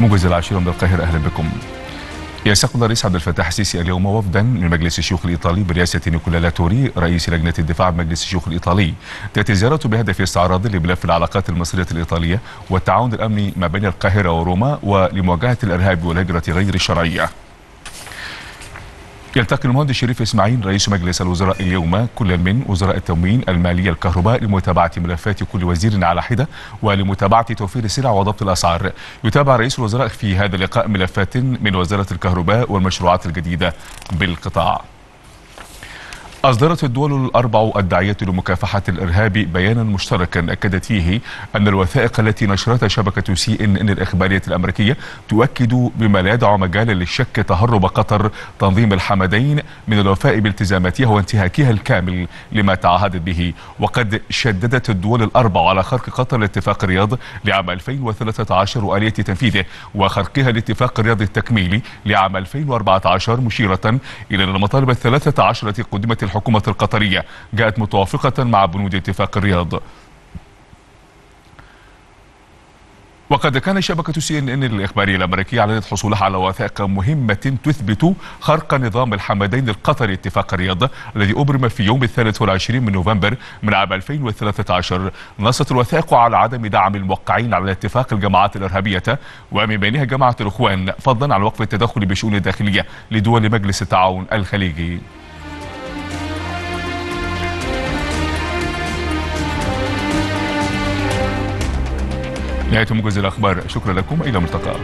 موجز العاشرة من القاهرة أهلا بكم يستقبل الرئيس عبد الفتاح السيسي اليوم وفدا من مجلس الشيوخ الإيطالي برئاسة نيكولا لاتوري رئيس لجنة الدفاع بمجلس الشيوخ الإيطالي. تأتي الزياره بهدف استعراض لملف العلاقات المصرية الإيطالية والتعاون الأمني ما بين القاهرة وروما ولمواجهة الإرهاب والهجرة غير الشرعية. يلتقي المهندس شريف إسماعيل رئيس مجلس الوزراء اليوم كل من وزراء التموين المالية الكهرباء لمتابعة ملفات كل وزير على حدة ولمتابعة توفير السلع وضبط الأسعار. يتابع رئيس الوزراء في هذا اللقاء ملفات من وزارة الكهرباء والمشروعات الجديدة بالقطاع. أصدرت الدول الأربع الداعية لمكافحة الإرهاب بيانا مشتركا. أكدت فيه أن الوثائق التي نشرتها شبكة سي إن إن الإخبارية الأمريكية تؤكد بما لا يدع مجالا للشك تهرب قطر تنظيم الحمدين من الوفاء بالتزاماتها وانتهاكها الكامل لما تعهدت به. وقد شددت الدول الأربع على خرق قطر لاتفاق الرياض لعام 2013 وآلية تنفيذه وخرقها لاتفاق الرياض التكميلي لعام 2014 مشيرة إلى أن المطالب الثلاثة عشرة قدمت الحكومة القطرية. جاءت متوافقة مع بنود اتفاق الرياض. وقد كان شبكة سي ان ان الإخبارية الأمريكية أعلنت حصولها على وثائق مهمة تثبت خرق نظام الحمدين القطري اتفاق الرياض الذي أبرم في يوم الثالث والعشرين من نوفمبر من عام 2013 نصت الوثائق على عدم دعم الموقعين على اتفاق الجماعات الإرهابية ومن بينها جماعة الإخوان فضلا عن وقف التدخل بشؤون الداخلية لدول مجلس التعاون الخليجي. نهاية موجز الأخبار. شكرا لكم إلى الملتقى